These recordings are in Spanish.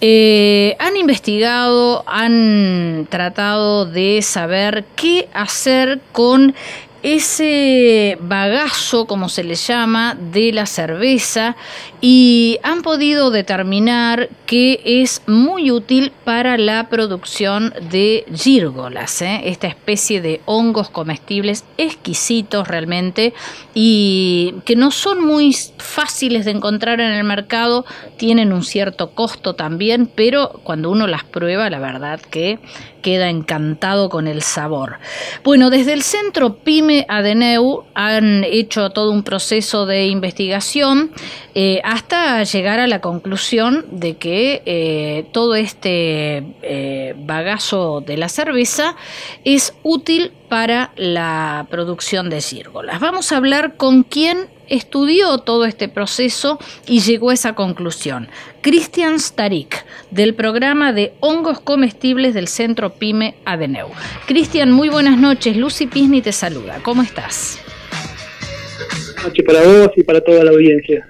eh, han investigado, han tratado de saber qué hacer con ese bagazo, como se le llama, de la cerveza y han podido determinar que es muy útil para la producción de gírgolas, ¿eh? esta especie de hongos comestibles exquisitos realmente y que no son muy fáciles de encontrar en el mercado, tienen un cierto costo también, pero cuando uno las prueba, la verdad que queda encantado con el sabor. Bueno, desde el centro PYME Adeneu han hecho todo un proceso de investigación eh, hasta llegar a la conclusión de que eh, todo este eh, bagazo de la cerveza es útil para la producción de círgolas. Vamos a hablar con quién estudió todo este proceso y llegó a esa conclusión. Cristian Starik, del programa de hongos comestibles del Centro PYME Adeneu. Cristian, muy buenas noches. Lucy Pisni te saluda. ¿Cómo estás? Buenas noches para vos y para toda la audiencia.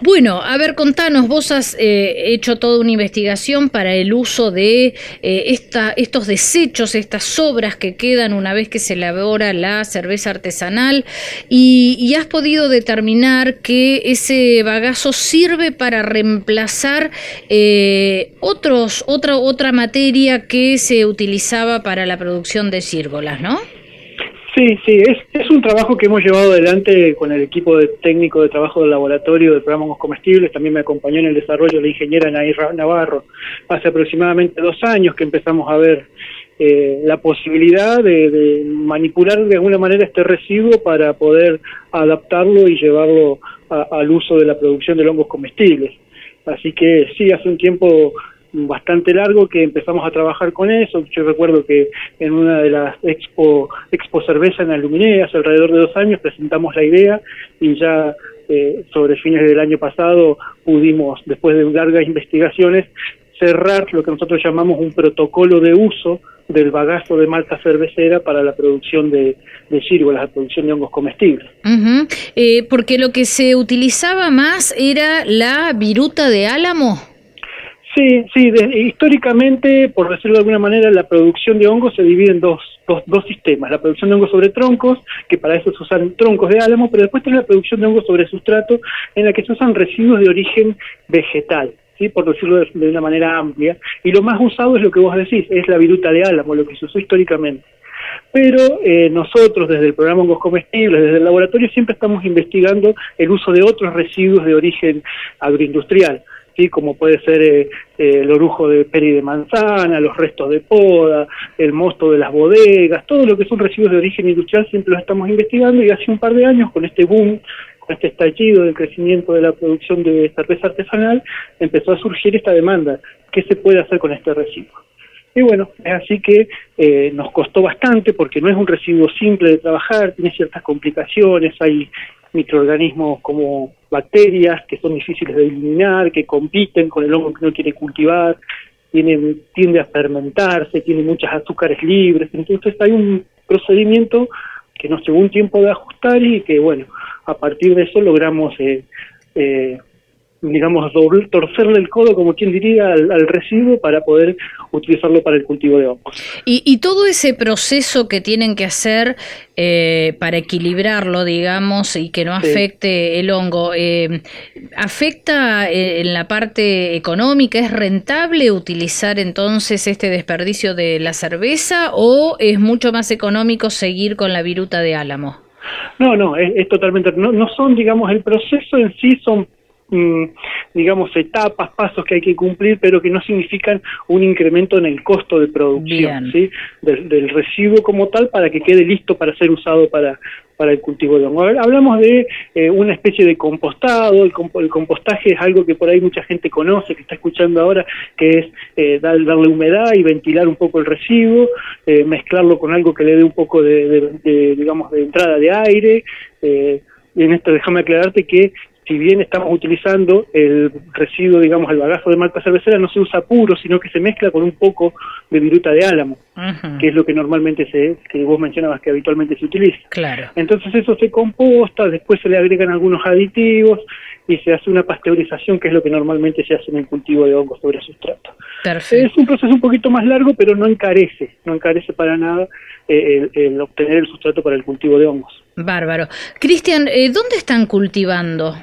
Bueno, a ver, contanos, vos has eh, hecho toda una investigación para el uso de eh, estos desechos, estas sobras que quedan una vez que se elabora la cerveza artesanal y, has podido determinar que ese bagazo sirve para reemplazar eh, otros, otra, otra materia que se utilizaba para la producción de círgolas, ¿no? Sí, sí, es, es un trabajo que hemos llevado adelante con el equipo de técnico de trabajo del laboratorio del programa Hongos Comestibles. También me acompañó en el desarrollo la ingeniera Nair Navarro. Hace aproximadamente dos años que empezamos a ver eh, la posibilidad de, manipular de alguna manera este residuo para poder adaptarlo y llevarlo al uso de la producción de hongos comestibles. Así que sí, hace un tiempo bastante largo que empezamos a trabajar con eso. Yo recuerdo que en una de las expo, expo cerveza en Aluminé, hace alrededor de dos años, presentamos la idea y ya eh, sobre fines del año pasado pudimos, después de largas investigaciones, cerrar lo que nosotros llamamos un protocolo de uso del bagazo de malta cervecera para la producción de, de la producción de hongos comestibles. Eh, porque lo que se utilizaba más era la viruta de álamo. Sí, sí, históricamente, por decirlo de alguna manera, la producción de hongos se divide en dos, dos, dos, sistemas. La producción de hongos sobre troncos, que para eso se usan troncos de álamo, pero después tiene la producción de hongos sobre sustrato, en la que se usan residuos de origen vegetal. ¿sí? por decirlo de, una manera amplia, y lo más usado es lo que vos decís, es la viruta de álamo, lo que se usó históricamente. Pero eh, nosotros, desde el programa Hongos Comestibles, desde el laboratorio, siempre estamos investigando el uso de otros residuos de origen agroindustrial como puede ser eh, eh, el orujo de peri de manzana, los restos de poda, el mosto de las bodegas, todo lo que son residuos de origen industrial siempre los estamos investigando y hace un par de años con este boom, con este estallido del crecimiento de la producción de cerveza artesanal, empezó a surgir esta demanda, ¿qué se puede hacer con este residuo? Y bueno, es así que eh, nos costó bastante porque no es un residuo simple de trabajar, tiene ciertas complicaciones, hay microorganismos como bacterias que son difíciles de eliminar, que compiten con el hongo que uno quiere cultivar, tiene, tiende a fermentarse, tiene muchas azúcares libres, entonces hay un procedimiento que nos llevó un tiempo de ajustar y que bueno, a partir de eso logramos eh, eh, digamos, doble, torcerle el codo, como quien diría, al, residuo para poder utilizarlo para el cultivo de hongos. Y, todo ese proceso que tienen que hacer eh, para equilibrarlo, digamos, y que no afecte el hongo, eh, ¿afecta eh, en la parte económica? ¿Es rentable utilizar entonces este desperdicio de la cerveza o es mucho más económico seguir con la viruta de álamo? No, no, es, totalmente, no, no son, digamos, el proceso en sí son digamos, etapas, pasos que hay que cumplir, pero que no significan un incremento en el costo de producción ¿sí? del, residuo como tal para que quede listo para ser usado para, para el cultivo de hongo. Hablamos de eh, una especie de compostado, el, compostaje es algo que por ahí mucha gente conoce, que está escuchando ahora, que es eh, darle humedad y ventilar un poco el residuo, eh, mezclarlo con algo que le dé un poco de, digamos, de entrada de aire. y en esto déjame aclararte que si bien estamos utilizando el residuo, digamos, el bagazo de malta cervecera, no se usa puro, sino que se mezcla con un poco de viruta de álamo, que es lo que normalmente se, que vos mencionabas que habitualmente se utiliza. Claro. Entonces eso se composta, después se le agregan algunos aditivos y se hace una pasteurización, que es lo que normalmente se hace en el cultivo de hongos sobre sustrato. Perfecto. Es un proceso un poquito más largo, pero no encarece, no encarece para nada eh, el, obtener el sustrato para el cultivo de hongos. Bárbaro. Cristian, eh, ¿dónde están cultivando?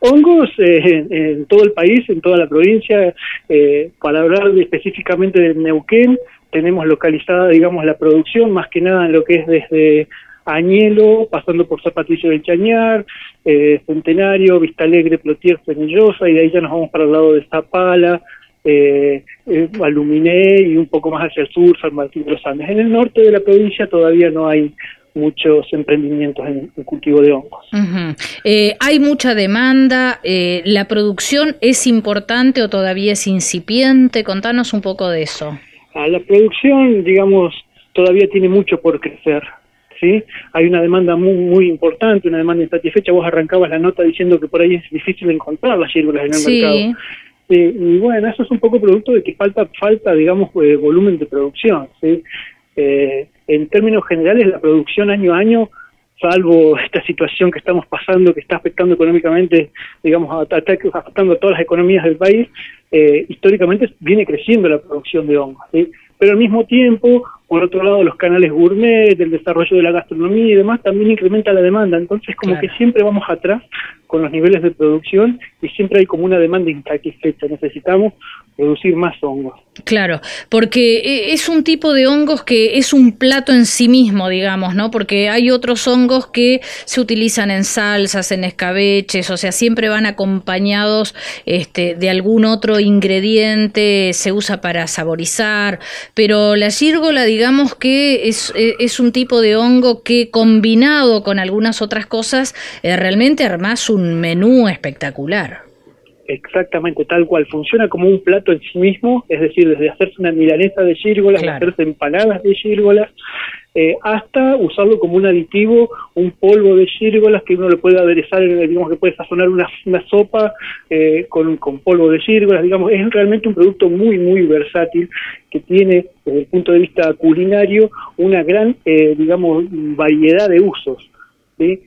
Hongos eh, en todo el país, en toda la provincia. para hablar específicamente de Neuquén, tenemos localizada, digamos, la producción, más que nada en lo que es desde Añelo, pasando por Zapatillo del Chañar, eh, Centenario, Vista Alegre, Plotier, Penillosa, y de ahí ya nos vamos para el lado de Zapala, eh, eh, Aluminé y un poco más hacia el sur, San Martín de los Andes. En el norte de la provincia todavía no hay muchos emprendimientos en, el cultivo de hongos. Eh, hay mucha demanda, ¿la producción es importante o todavía es incipiente? Contanos un poco de eso. Ah, la producción, digamos, todavía tiene mucho por crecer. ¿sí? Hay una demanda muy, muy importante, una demanda insatisfecha. Vos arrancabas la nota diciendo que por ahí es difícil encontrar las círculas en el mercado. y bueno, eso es un poco producto de que falta, falta digamos, eh, volumen de producción. ¿sí? Eh, en términos generales, la producción año a año salvo esta situación que estamos pasando, que está afectando económicamente, digamos, afectando a todas las economías del país, eh, históricamente viene creciendo la producción de hongos. ¿sí? Pero al mismo tiempo por otro lado, los canales gourmet, el desarrollo de la gastronomía y demás también incrementa la demanda. Entonces, como que siempre vamos atrás con los niveles de producción y siempre hay como una demanda insatisfecha. Necesitamos producir más hongos. Claro, porque e, es un tipo de hongos que es un plato en sí mismo, digamos, ¿no? Porque hay otros hongos que se utilizan en salsas, en escabeches, o sea, siempre van acompañados este, de algún otro ingrediente, se usa para saborizar, pero la gírgola, digamos que es, e, es un tipo de hongo que combinado con algunas otras cosas, eh, realmente armas un menú espectacular. Exactamente, tal cual. Funciona como un plato en sí mismo, es decir, desde hacerse una milanesa de gírgolas, hacerse empanadas de gírgolas, eh, hasta usarlo como un aditivo, un polvo de gírgolas que uno le puede aderezar, digamos que puede sazonar una, una sopa eh, con, con polvo de gírgolas, digamos, es realmente un producto muy, muy versátil que tiene, desde el punto de vista culinario, una gran, eh, digamos, variedad de usos. ¿sí?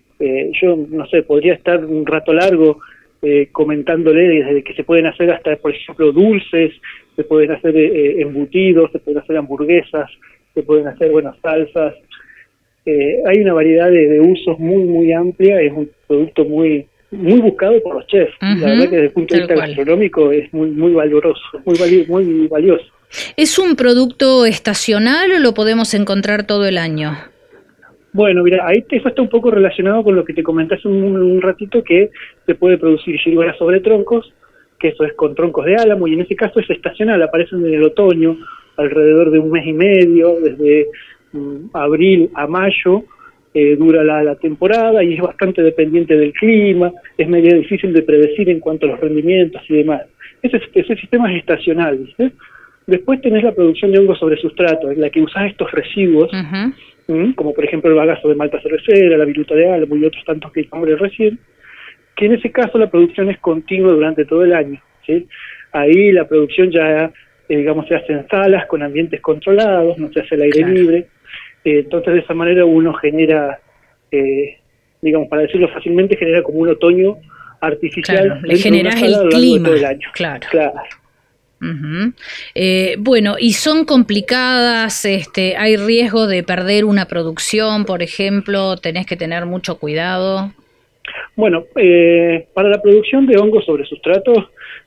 yo, no sé, podría estar un rato largo eh, comentándole desde que se pueden hacer hasta, por ejemplo, dulces, se pueden hacer eh, eh, embutidos, se pueden hacer hamburguesas, se pueden hacer, bueno, salsas. Eh, hay una variedad de, usos muy, muy amplia, es un producto muy muy buscado por los chefs. la verdad que desde el punto de vista gastronómico es muy muy valioso, muy, muy valioso. ¿Es un producto estacional o lo podemos encontrar todo el año? Bueno, mira, ahí eso está un poco relacionado con lo que te comenté hace un, ratito, que se puede producir gírgolas sobre troncos, que eso es con troncos de álamo, y en ese caso es estacional, aparecen en el otoño, alrededor de un mes y medio, desde mm, abril a mayo, eh, dura la, temporada y es bastante dependiente del clima, es medio difícil de predecir en cuanto a los rendimientos y demás. Ese, ese sistema es estacional, ¿viste? Después tenés la producción de hongos sobre sustrato, en la que usás estos residuos, como por ejemplo el bagazo de malta cervecera, la viruta de álamo y otros tantos que nombré recién, que en ese caso la producción es continua durante todo el año. ¿sí? Ahí la producción ya, eh, digamos, se hace en salas con ambientes controlados, no se hace al aire libre. Eh, entonces de esa manera uno genera, eh, digamos, para decirlo fácilmente, genera como un otoño artificial. Claro, le generas el clima. Claro. claro. Eh, bueno, y son complicadas, este, hay riesgo de perder una producción, por ejemplo, tenés que tener mucho cuidado. Bueno, eh, para la producción de hongos sobre sustratos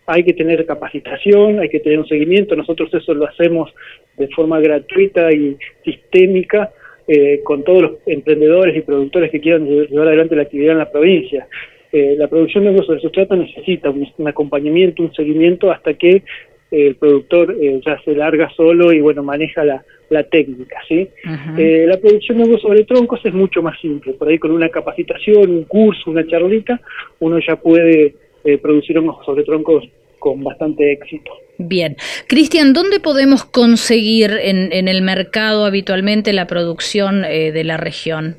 hay que tener capacitación, hay que tener un seguimiento. Nosotros eso lo hacemos de forma gratuita y sistémica eh, con todos los emprendedores y productores que quieran llevar adelante la actividad en la provincia. la producción de hongos sobre sustrato necesita un, acompañamiento, un seguimiento hasta que el productor eh, ya se larga solo y bueno maneja la, la técnica sí eh, la producción de hongos sobre troncos es mucho más simple por ahí con una capacitación un curso una charlita uno ya puede eh, producir hongos sobre troncos con bastante éxito Bien. Cristian, ¿dónde podemos conseguir en, en, el mercado habitualmente la producción de la región?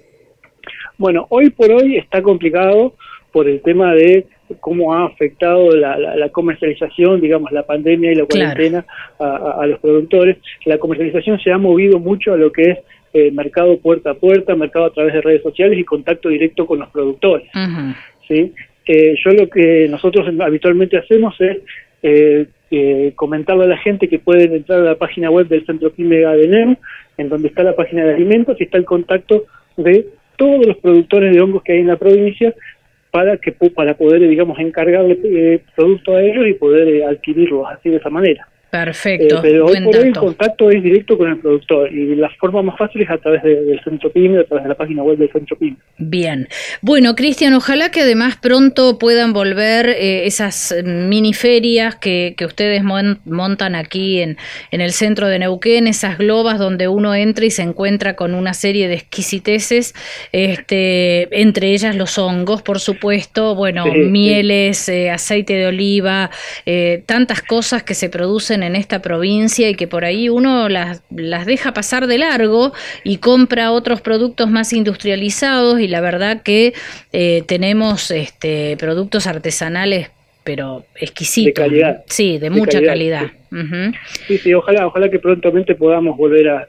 Bueno, hoy por hoy está complicado por el tema de cómo ha afectado la, comercialización, digamos, la pandemia y la cuarentena a, los productores. La comercialización se ha movido mucho a lo que es eh, mercado puerta a puerta, mercado a través de redes sociales y contacto directo con los productores. ¿sí? Eh, yo lo que nosotros habitualmente hacemos es eh, comentarle a la gente que pueden entrar a la página web del Centro Pyme de en donde está la página de alimentos y está el contacto de todos los productores de hongos que hay en la provincia para que para poder digamos encargarle eh, producto a ellos y poder eh, adquirirlos así de esa manera Perfecto. Eh, pero hoy por hoy el contacto es directo con el productor y la forma más fácil es a través del Centro PYME, a través de la página web del Centro PYME. Bien. Bueno, Cristian, ojalá que además pronto puedan volver eh, esas mini ferias que, que ustedes montan aquí en, en el centro de Neuquén, esas globas donde uno entra y se encuentra con una serie de exquisiteces, este, entre ellas los hongos, por supuesto, bueno, mieles, eh, aceite de oliva, tantas cosas que se producen en esta provincia y que por ahí uno las, las deja pasar de largo y compra otros productos más industrializados y la verdad que eh, tenemos este, productos artesanales pero exquisitos. De calidad. Sí, de, mucha calidad. Sí. sí, ojalá, ojalá que prontamente podamos volver a,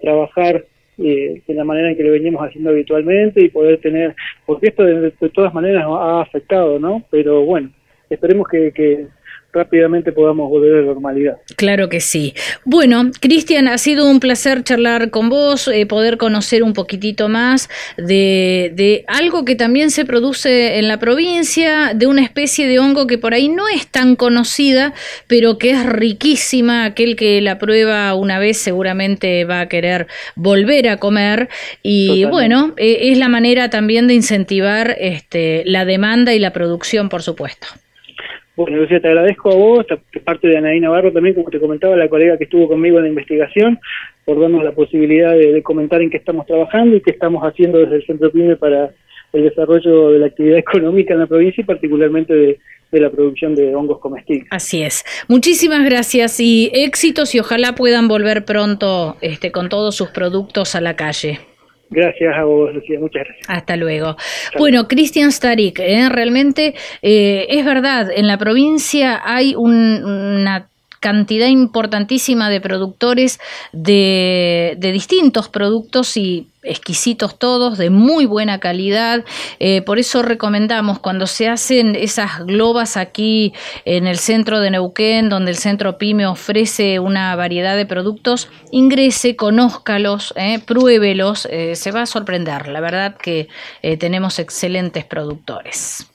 trabajar eh, de la manera en que lo veníamos haciendo habitualmente y poder tener, porque esto de, todas maneras ha afectado, ¿no? Pero bueno, esperemos que, que rápidamente podamos volver a la normalidad. Claro que sí. Bueno, Cristian, ha sido un placer charlar con vos, eh, poder conocer un poquitito más de, de, algo que también se produce en la provincia, de una especie de hongo que por ahí no es tan conocida, pero que es riquísima. Aquel que la prueba una vez seguramente va a querer volver a comer. Y bueno, eh, es la manera también de incentivar este, la demanda y la producción, por supuesto. Bueno, Lucía, te agradezco a vos, que parte de Anaí Navarro también, como te comentaba, la colega que estuvo conmigo en la investigación, por darnos la posibilidad de, comentar en qué estamos trabajando y qué estamos haciendo desde el Centro PYME para el desarrollo de la actividad económica en la provincia y particularmente de, de la producción de hongos comestibles. Así es. Muchísimas gracias y éxitos y ojalá puedan volver pronto este, con todos sus productos a la calle. Gracias a vos, Lucía, muchas gracias. Hasta luego. Bueno, Cristian Starik, ¿eh? realmente eh, es verdad, en la provincia hay una cantidad importantísima de productores de, distintos productos y exquisitos todos, de muy buena calidad. Eh, por eso recomendamos cuando se hacen esas globas aquí en el centro de Neuquén, donde el centro PYME ofrece una variedad de productos, ingrese, conózcalos, eh, pruébelos, eh, se va a sorprender. La verdad que tenemos excelentes productores.